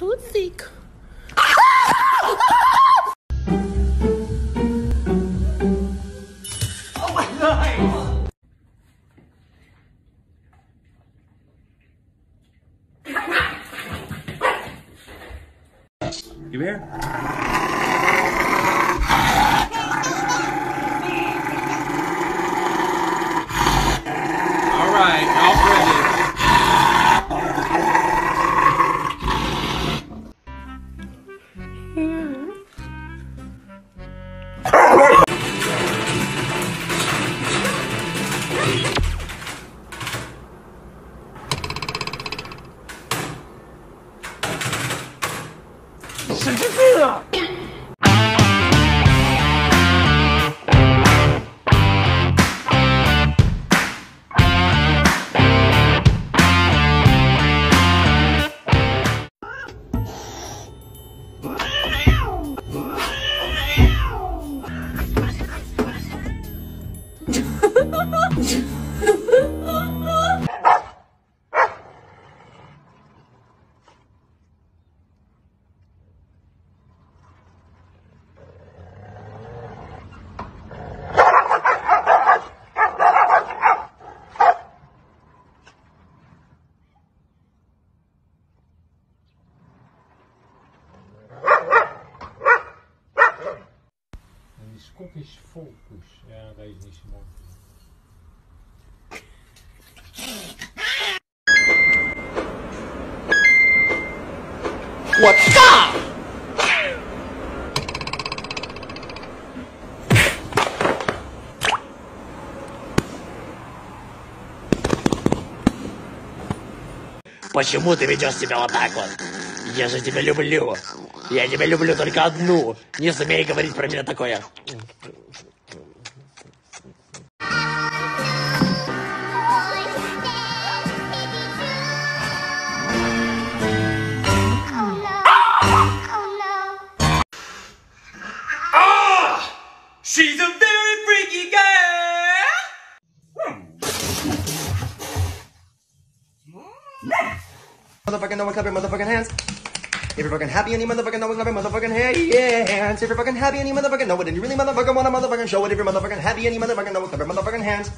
Tootsie. You here? Die Scottish Focus. Ja, deze is niet zo mooi. Почему ты ведешь себя вот так вот? Я же тебя люблю. Я тебя люблю только одну. Не смей говорить про меня такое. She's a very freaky girl. Motherfucking know and clap your motherfucking hands. If you're fucking happy and you motherfucking know and clap your motherfucking hands. If you're fucking happy and you motherfucking know it and you really motherfucking wanna motherfucking show it. If you're motherfucking happy and you motherfucking know it, clap your motherfucking hands.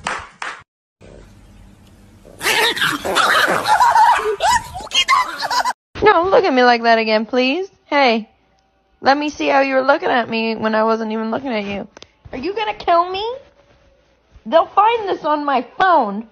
Don't look at me like that again, please. Hey, let me see how you were looking at me when I wasn't even looking at you. Are you gonna kill me? They'll find this on my phone.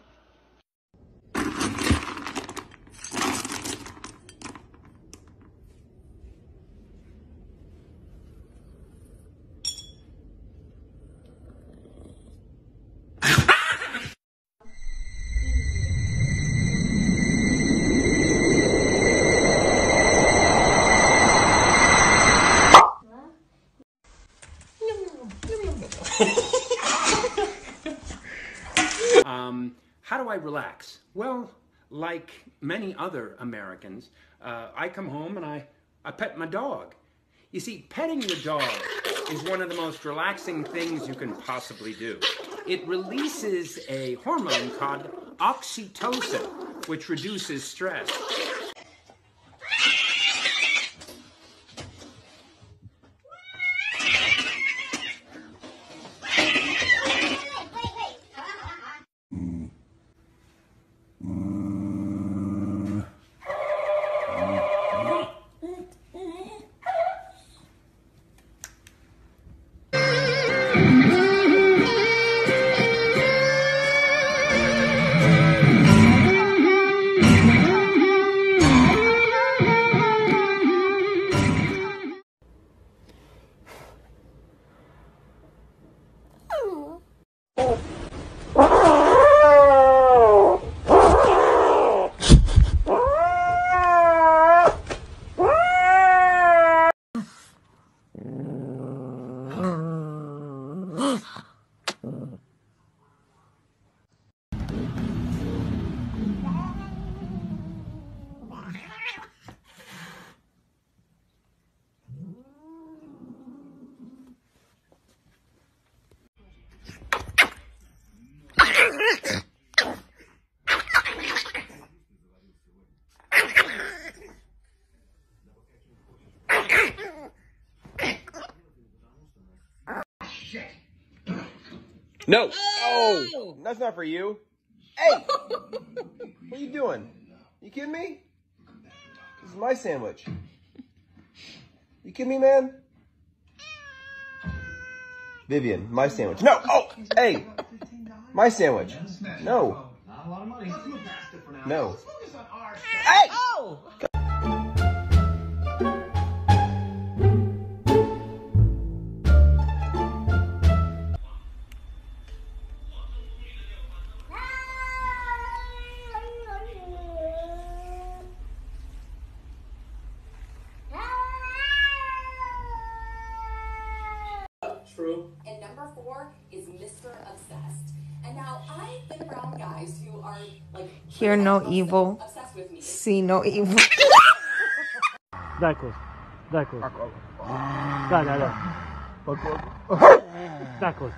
I relax? Well, like many other Americans, uh, I come home and I, I pet my dog. You see, petting your dog is one of the most relaxing things you can possibly do. It releases a hormone called oxytocin, which reduces stress. No. Oh, that's not for you. Hey, what are you doing? You kidding me? This is my sandwich. You kidding me, man? Vivian, my sandwich. No. Oh, hey, my sandwich. No. No. Hey! True. Oh. And number four is Mr. Obsessed. And now I've been around guys who are like Hear no evil, obsessed with me. see no evil. Дай кость. Дай кость. Да, да, да. Дай кость.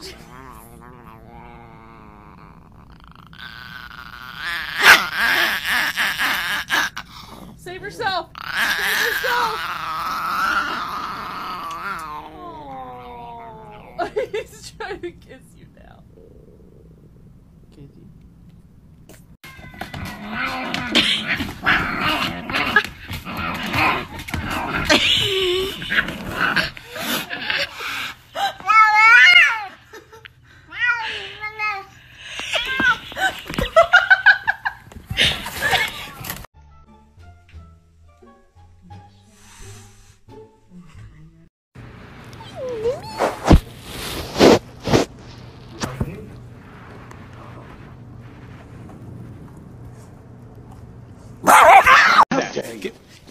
Save yourself! Save yourself! He's trying to kiss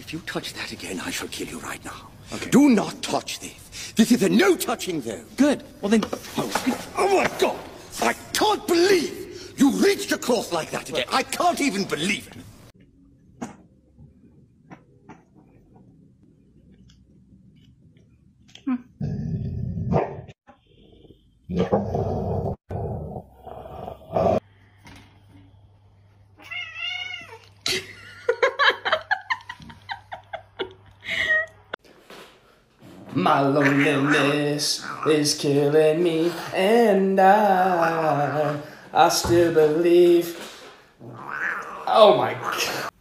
If you touch that again, I shall kill you right now. Okay. Do not touch this. This is a no touching zone. Good. Well then. Oh, oh my God! I can't believe you reached across like that again. I can't even believe it. My loneliness is killing me, and I, I still believe. Oh my god.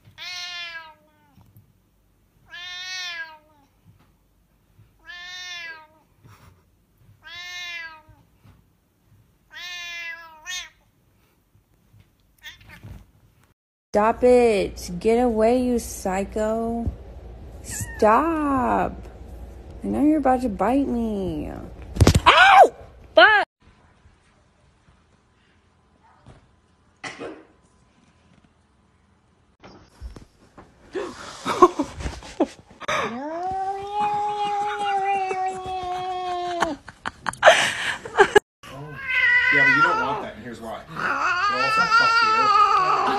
Stop it. Get away, you psycho. Stop. I know you're about to bite me. Ow! Fuck! Yeah, but you don't want that, and here's why.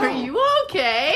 Are you okay?